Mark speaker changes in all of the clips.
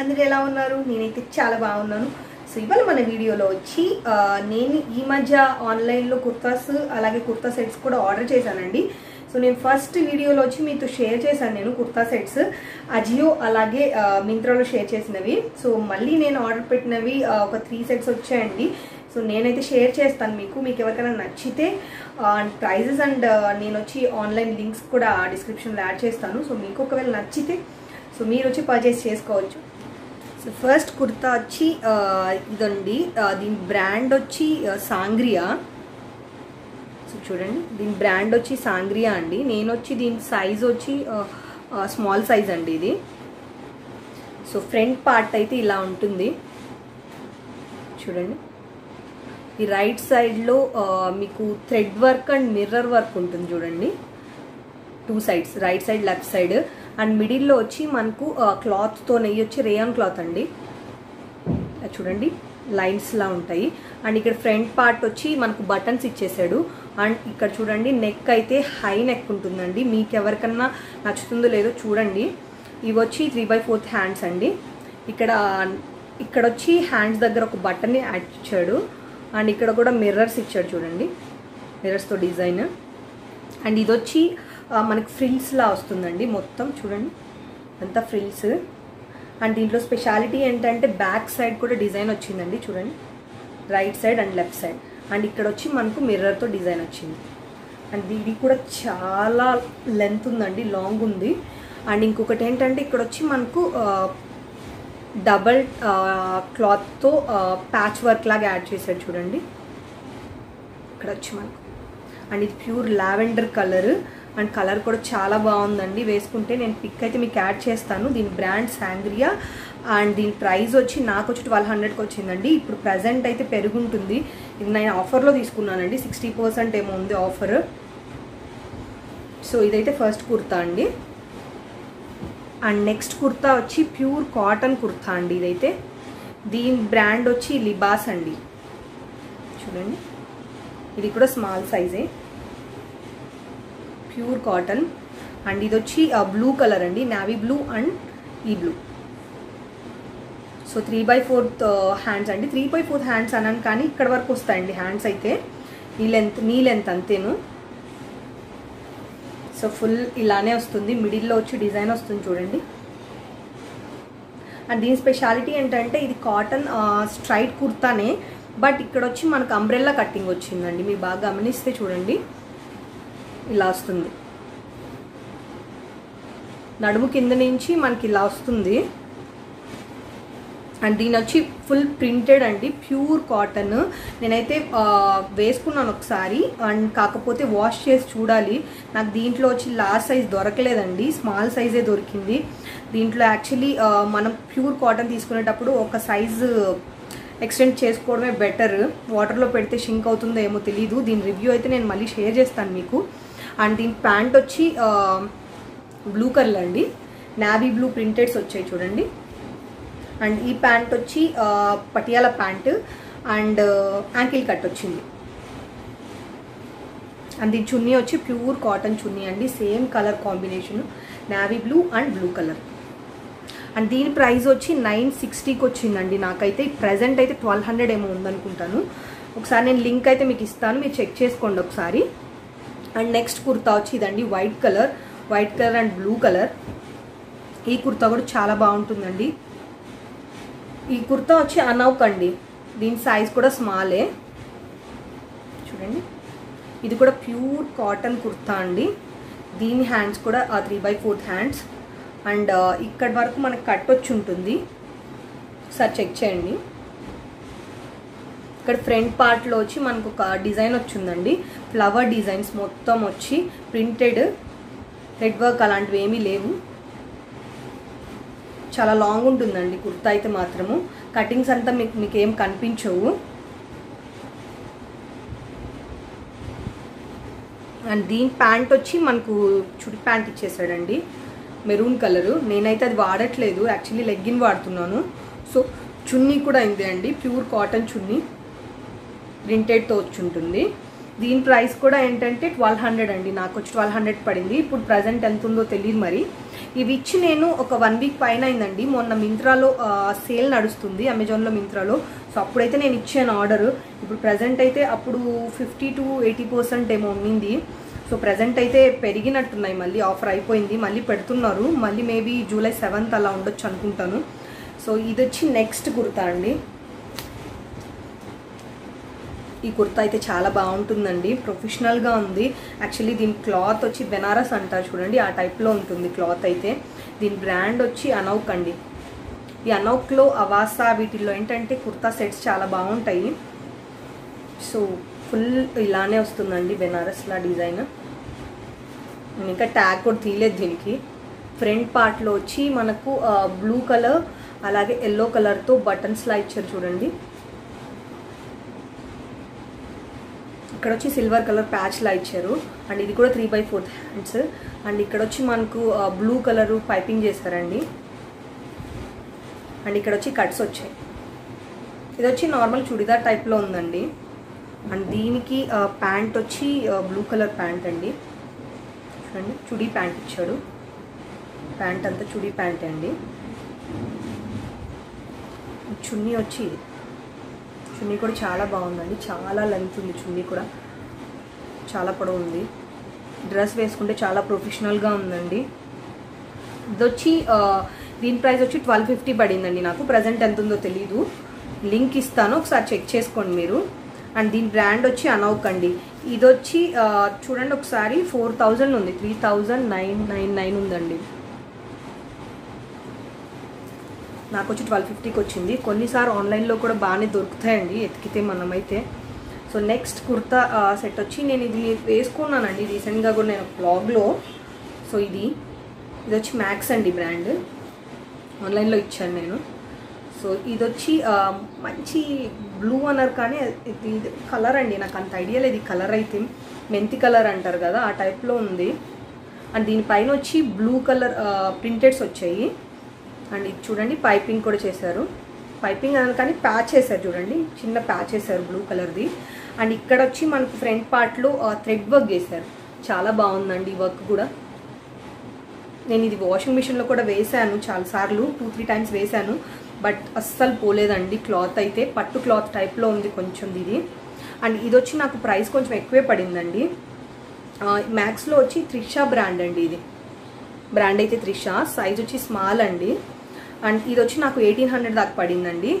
Speaker 1: అందరు ఎలా ఉన్నారు? నేనైతే చాలా బాగున్నాను. సో ఇవాళ మన వీడియోలో వచ్చి నేను ఈ మధ్య ఆన్లైన్లో కుర్తాస్ అలాగే కుర్తా సెట్స్ కూడా ఆర్డర్ చేశానండి. సో నేను ఫస్ట్ వీడియోలో వచ్చి మీతో షేర్ చేశాను నేను కుర్తా సెట్స్. అజియో అలాగే మింత్రాలో షేర్ చేసినవి. సో మళ్ళీ నేను ఆర్డర్ పెట్టినవి ఒక త్రీ సెట్స్ వచ్చాయండి. సో నేనైతే షేర్ చేస్తాను మీకు. మీకు ఎవరికైనా నచ్చితే ప్రైజెస్ అండ్ నేను వచ్చి ఆన్లైన్ లింక్స్ కూడా డిస్క్రిప్షన్లో యాడ్ చేస్తాను. సో మీకు ఒకవేళ నచ్చితే సో మీరు వచ్చి పర్చేస్ చేసుకోవచ్చు. సో ఫస్ట్ కుర్తా వచ్చి ఇదండి దీని బ్రాండ్ వచ్చి సాంగ్రియా? సో చూడండి దీని బ్రాండ్ వచ్చి సాంగ్రియా అండి. నేను వచ్చి దీని సైజ్ వచ్చి స్మాల్ సైజ్ అండి ఇది. సో ఫ్రంట్ పార్ట్ అయితే ఇలా ఉంటుంది. చూడండి. ఈ రైట్ సైడ్లో మీకు thread work and mirror work ఉంటుంది చూడండి. Two sides right side left side and మిడిల్లో వచ్చి మనకు క్లాత్తో నెయ్యి వచ్చి రేయాన్ క్లాత్ అండి. అది చూడండి లైన్స్ లా ఉంటాయి. అండ్ ఇక్కడ ఫ్రంట్ పార్ట్ వచ్చి మనకు బటన్స్ ఇచ్చేసాడు. అండ్ ఇక్కడ చూడండి నెక్ అయితే హై నెక్ ఉంటుందండి. మీకు ఎవరికన్నా నచ్చుతుందో లేదో చూడండి. ఇవి వచ్చి త్రీ బై ఫోర్త్ హ్యాండ్స్ అండి. ఇక్కడ ఇక్కడ వచ్చి హ్యాండ్స్ దగ్గర ఒక బటన్ని యాడ్ ఇచ్చాడు. అండ్ ఇక్కడ కూడా మిర్రర్స్ ఇచ్చాడు చూడండి. మిర్రర్స్తో డిజైన్ అండ్ ఇది వచ్చి మనకి ఫ్రిల్స్లా వస్తుందండి మొత్తం చూడండి. అంతా ఫ్రిల్స్ అండ్ దీంట్లో స్పెషాలిటీ ఏంటంటే బ్యాక్ సైడ్ కూడా డిజైన్ వచ్చిందండి చూడండి. Right side and left side and ఇక్కడ వచ్చి మనకు మిర్రర్తో డిజైన్ వచ్చింది. అండ్ ఇది కూడా చాలా లెంత్ ఉందండి లాంగ్ ఉంది. అండ్ ఇంకొకటి ఏంటంటే ఇక్కడ వచ్చి మనకు డబల్ క్లాత్తో ప్యాచ్ వర్క్ లాగా యాడ్ చేశాడు చూడండి. ఇక్కడ వచ్చి మనకు. అండ్ ఇది pure lavender colour and colour కూడా చాలా బాగుందండి. వేసుకుంటే నేను పిక్ అయితే మీకు యాడ్ చేస్తాను. దీని బ్రాండ్ శాంగ్రియా అండ్ దీని ప్రైస్ వచ్చి నాకు వచ్చి ట్వెల్వ్ హండ్రెడ్కి వచ్చిందండి. ఇప్పుడు ప్రజెంట్ అయితే పెరుగుంటుంది. ఇది నేను ఆఫర్లో తీసుకున్నానండి. సిక్స్టీ పర్సెంట్ ఏమో ఉంది ఆఫర్ సో ఇదైతే ఫస్ట్ కుర్తా అండి. అండ్ నెక్స్ట్ కుర్తా వచ్చి ప్యూర్ కాటన్ కుర్తా అండి ఇదైతే. దీని బ్రాండ్ వచ్చి లిబాస్ అండి. చూడండి. ఇది కూడా స్మాల్ సైజే ప్యూర్ కాటన్. అండ్ ఇది వచ్చి బ్లూ కలర్ అండి. నావీ బ్లూ అండ్ ఈ blue. So three by fourth hands అండి. త్రీ బై ఫోర్త్ హ్యాండ్స్ అన్నాను కానీ ఇక్కడ వరకు వస్తాయండి హ్యాండ్స్ అయితే. ఈ length knee length అంతేను. So full ఇలానే వస్తుంది. మిడిల్లో వచ్చి డిజైన్ వస్తుంది చూడండి. అండ్ దీని స్పెషాలిటీ ఏంటంటే ఇది కాటన్ స్ట్రైట్ కుర్తానే. బట్ ఇక్కడ వచ్చి మనకు అంబ్రెల్లా కట్టింగ్ వచ్చిందండి. మీరు బాగా గమనిస్తే చూడండి. ఇలా వస్తుంది. నడుము కింద నుంచి మనకి ఇలా వస్తుంది. అండ్ దీని వచ్చి ఫుల్ ప్రింటెడ్ అండి ప్యూర్ కాటన్. నేనైతే వేసుకున్నాను ఒకసారి. అండ్ కాకపోతే వాష్ చేసి చూడాలి. నాకు దీంట్లో వచ్చి లార్జ్ సైజ్ దొరకలేదండి. స్మాల్ సైజే దొరికింది. దీంట్లో యాక్చువల్లీ మనం ప్యూర్ కాటన్ తీసుకునేటప్పుడు ఒక సైజు ఎక్స్టెండ్ చేసుకోవడమే బెటర్. వాటర్లో పెడితే షింక్ అవుతుందో ఏమో తెలీదు. దీని రివ్యూ అయితే నేను మళ్ళీ షేర్ చేస్తాను మీకు. అండ్ దీని ప్యాంట్ వచ్చి బ్లూ కలర్ అండి. నావీ బ్లూ ప్రింటెడ్స్ వచ్చాయి చూడండి. అండ్ ఈ ప్యాంట్ వచ్చి Patiala pant and ankle cut వచ్చింది. అండ్ దీని చున్నీ వచ్చి ప్యూర్ కాటన్ చున్నీ అండి. Same colour combination navy blue and blue colour and దీని ప్రైస్ వచ్చి నైన్ సిక్స్టీకి వచ్చిందండి నాకైతే. ప్రజెంట్ అయితే ట్వెల్వ్ హండ్రెడ్ ఏమో ఉందనుకుంటాను. ఒకసారి నేను లింక్ అయితే మీకు ఇస్తాను. మీరు చెక్ చేసుకోండి ఒకసారి. అండ్ నెక్స్ట్ కుర్తా వచ్చి ఇదండి white colour white colour and blue colour. ఈ కుర్తా కూడా చాలా బాగుంటుందండి. ఈ కుర్తా వచ్చి అనౌక్ అండి. దీని సైజ్ కూడా స్మాలే చూడండి. ఇది కూడా ప్యూర్ కాటన్ కుర్తా అండి. దీని హ్యాండ్స్ కూడా three by fourth hands and ఇక్కడ వరకు మనకు కట్ వచ్చి ఉంటుంది. ఒకసారి చెక్ చేయండి. ఇక్కడ ఫ్రంట్ పార్ట్లో వచ్చి మనకు ఒక డిజైన్ వచ్చిందండి. ఫ్లవర్ డిజైన్స్ మొత్తం వచ్చి ప్రింటెడ్ రెడ్ వర్క్ అలాంటివి ఏమీ లేవు. చాలా లాంగ్ ఉంటుందండి కుర్తా అయితే మాత్రము. కటింగ్స్ అంతా మీకు మీకు ఏం కనిపించవు. అండ్ దీని ప్యాంట్ వచ్చి మనకు చుడి ప్యాంట్ ఇచ్చేసాడండి. మెరూన్ కలరు నేనైతే అది వాడట్లేదు. యాక్చువల్లీ లెగ్గిన్ వాడుతున్నాను. సో చున్నీ కూడా అయింది అండి. ప్యూర్ కాటన్ చున్నీ. ప్రింటెడ్తో వచ్చి ఉంటుంది. దీని ప్రైస్ కూడా ఏంటంటే ట్వెల్వ్ హండ్రెడ్ అండి. నాకు వచ్చి ట్వెల్వ్ హండ్రెడ్ పడింది. ఇప్పుడు ప్రజెంట్ ఎంత ఉందో తెలియదు మరి. ఇవి ఇచ్చి నేను ఒక వన్ వీక్ పైన అయిందండి. మొన్న మింత్రాలో సేల్ నడుస్తుంది అమెజాన్లో మింత్రాలో. సో అప్పుడైతే నేను ఇచ్చాను ఆర్డర్ ఇప్పుడు ప్రజెంట్ అయితే అప్పుడు ఫిఫ్టీ టు ఎయిటీ పర్సెంట్ ఏమో ఉండింది సో ప్రజెంట్ అయితే పెరిగినట్టున్నాయి. మళ్ళీ ఆఫర్ అయిపోయింది. మళ్ళీ పెడుతున్నారు. మళ్ళీ మేబీ జూలై సెవెంత్ అలా ఉండొచ్చు అనుకుంటాను. సో ఇది వచ్చి నెక్స్ట్ కుర్తా అండి. ఈ కుర్తా అయితే చాలా బాగుంటుందండి. ప్రొఫెషనల్గా ఉంది. యాక్చువల్లీ దీని క్లాత్ వచ్చి బెనారస్ అంటారు చూడండి. ఆ టైప్లో ఉంటుంది క్లాత్ అయితే. దీని బ్రాండ్ వచ్చి అనౌక్ అండి. ఈ అనౌక్లో అవాసా వీటిల్లో ఏంటంటే కుర్తా సెట్స్ చాలా బాగుంటాయి. సో ఫుల్ ఇలానే వస్తుందండి బెనారస్లా డిజైన్ ఇంకా ట్యాగ్ కూడా తీయలేదు దీనికి. ఫ్రంట్ పార్ట్లో వచ్చి మనకు బ్లూ కలర్ అలాగే ఎల్లో కలర్తో బటన్స్లా ఇచ్చారు చూడండి. ఇక్కడ వచ్చి సిల్వర్ కలర్ ప్యాచ్లా ఇచ్చారు. అండ్ ఇది కూడా three by fourth hands and ఇక్కడ వచ్చి మనకు బ్లూ కలర్ పైపింగ్ చేశారండి. అండ్ ఇక్కడ వచ్చి కట్స్ వచ్చాయి. ఇది వచ్చి నార్మల్ చుడిదార్ టైప్లో ఉందండి. అండ్ దీనికి ప్యాంట్ వచ్చి బ్లూ కలర్ ప్యాంట్ అండి. చూడండి చుడీ ప్యాంట్ ఇచ్చాడు. ప్యాంట్ అంతా చుడీ ప్యాంట్ అండి. చున్నీ వచ్చి ఇది. చున్నీ కూడా చాలా బాగుందండి. చాలా లెంత్ ఉంది చున్నీ కూడా. చాలా పొడవు ఉంది. డ్రెస్ వేసుకుంటే చాలా ప్రొఫెషనల్గా ఉందండి. ఇది వచ్చి దీని ప్రైస్ వచ్చి ట్వెల్వ్ ఫిఫ్టీ పడిందండి నాకు. ప్రజెంట్ ఎంత ఉందో తెలీదు. లింక్ ఇస్తాను. ఒకసారి చెక్ చేసుకోండి మీరు. అండ్ దీని బ్రాండ్ వచ్చి అనౌక్ అండి. ఇది వచ్చి చూడండి ఒకసారి ఫోర్ థౌజండ్ ఉంది. Three thousand nine nine nine ఉందండి. నాకు వచ్చి ట్వెల్వ్ ఫిఫ్టీకి వచ్చింది. కొన్నిసార్లు ఆన్లైన్లో కూడా బాగానే దొరుకుతాయండి ఎతికితే మనమైతే. సో నెక్స్ట్ కుర్తా సెట్ వచ్చి నేను ఇది వేసుకున్నానండి. రీసెంట్గా కూడా నేను బ్లాగ్లో సో ఇది ఇది వచ్చి మ్యాక్స్ అండి బ్రాండ్ ఆన్లైన్లో ఇచ్చాను నేను. సో ఇది వచ్చి మంచి బ్లూ అన్నారు కానీ ఇది ఇది కలర్ అండి. నాకు అంత ఐడియా లేదు. ఈ కలర్ అయితే మెంతి కలర్ అంటారు కదా ఆ టైప్లో ఉంది. అండ్ దీనిపైన వచ్చి బ్లూ కలర్ ప్రింటెడ్స్ వచ్చాయి. అండ్ ఇది చూడండి పైపింగ్ కూడా చేశారు. పైపింగ్ అని కానీ ప్యాచ్ వేశారు చూడండి చిన్న ప్యాచ్ చేశారు బ్లూ కలర్ది. అండ్ ఇక్కడ వచ్చి మనకు ఫ్రంట్ పార్ట్లో థ్రెడ్ వర్క్ చేశారు. చాలా బాగుందండి ఈ వర్క్ కూడా. నేను ఇది వాషింగ్ మిషన్లో కూడా వేశాను చాలాసార్లు టూ త్రీ టైమ్స్ వేశాను. బట్ అస్సలు పోలేదండి క్లాత్ అయితే పట్టు క్లాత్ టైప్లో ఉంది కొంచెం ఇది. అండ్ ఇది వచ్చి నాకు ప్రైస్ కొంచెం ఎక్కువే పడిందండి. మ్యాక్స్లో వచ్చి త్రిషా బ్రాండ్ అండి ఇది. బ్రాండ్ అయితే త్రిషా సైజ్ వచ్చి స్మాల్ అండి. అండ్ ఇది వచ్చి నాకు ఎయిటీన్ హండ్రెడ్ దాకా పడిందండి.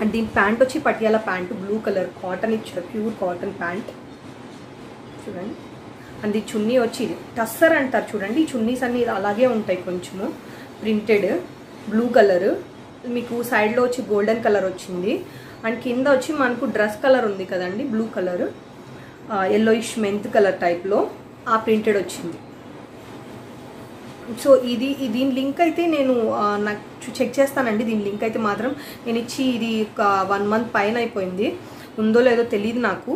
Speaker 1: అండ్ దీని ప్యాంట్ వచ్చి Patiala pant blue colour cotton ఇచ్చారు ప్యూర్ కాటన్ ప్యాంట్. చూడండి. అండ్ ఈ చున్నీ వచ్చి ఇది టస్సర్ అంటారు చూడండి. ఈ చున్నీస్ అన్నీ అలాగే ఉంటాయి కొంచెము. Printed blue colour. మీకు సైడ్లో వచ్చి గోల్డెన్ కలర్ వచ్చింది. అండ్ కింద వచ్చి మనకు డ్రెస్ కలర్ ఉంది కదండి blue colour. Yellowish mint colour టైప్లో ఆ ప్రింటెడ్ వచ్చింది. సో ఇది దీని లింక్ అయితే నేను నాకు చెక్ చేస్తానండి. దీని లింక్ అయితే మాత్రం నేను ఇచ్చి ఇది ఒక వన్ మంత్ పైన అయిపోయింది. ఉందో లేదో తెలియదు నాకు.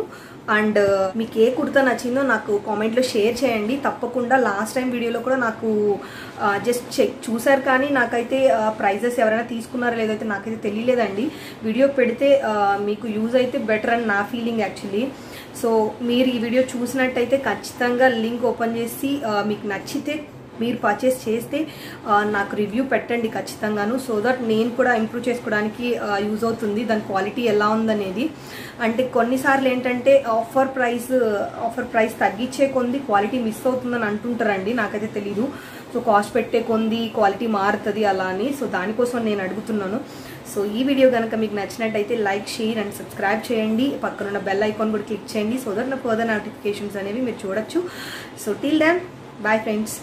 Speaker 1: అండ్ మీకు ఏ కుర్తా నచ్చిందో నాకు కామెంట్లో షేర్ చేయండి. తప్పకుండా లాస్ట్ టైం వీడియోలో కూడా నాకు జస్ట్ చెక్ చూసారు కానీ నాకైతే ప్రైజెస్ ఎవరైనా తీసుకున్నారో లేదైతే నాకైతే తెలియలేదండి. వీడియో పెడితే మీకు యూజ్ అయితే బెటర్ అని నా ఫీలింగ్ యాక్చువల్లీ. సో మీరు ఈ వీడియో చూసినట్టయితే ఖచ్చితంగా లింక్ ఓపెన్ చేసి మీకు నచ్చితే మీరు పర్చేస్ చేస్తే నాకు రివ్యూ పెట్టండి ఖచ్చితంగాను సో దట్ నేను కూడా ఇంప్రూవ్ చేసుకోవడానికి యూజ్ అవుతుంది దాని క్వాలిటీ ఎలా ఉందనేది. అంటే కొన్నిసార్లు ఏంటంటే ఆఫర్ ప్రైస్ ఆఫర్ ప్రైస్ తగ్గించే కొంది క్వాలిటీ మిస్ అవుతుందని అంటుంటారండి నాకైతే తెలీదు. సో కాస్ట్ పెట్టే కొంది క్వాలిటీ మారుతుంది అలా అని సో దానికోసం నేను అడుగుతున్నాను. సో ఈ వీడియో కనుక మీకు నచ్చినట్టయితే లైక్ షేర్ అండ్ సబ్స్క్రైబ్ చేయండి. పక్కనున్న బెల్ ఐకాన్ కూడా క్లిక్ చేయండి సో దట్ నా ఫర్దర్ నోటిఫికేషన్స్ అనేవి మీరు చూడొచ్చు. So till then bye friends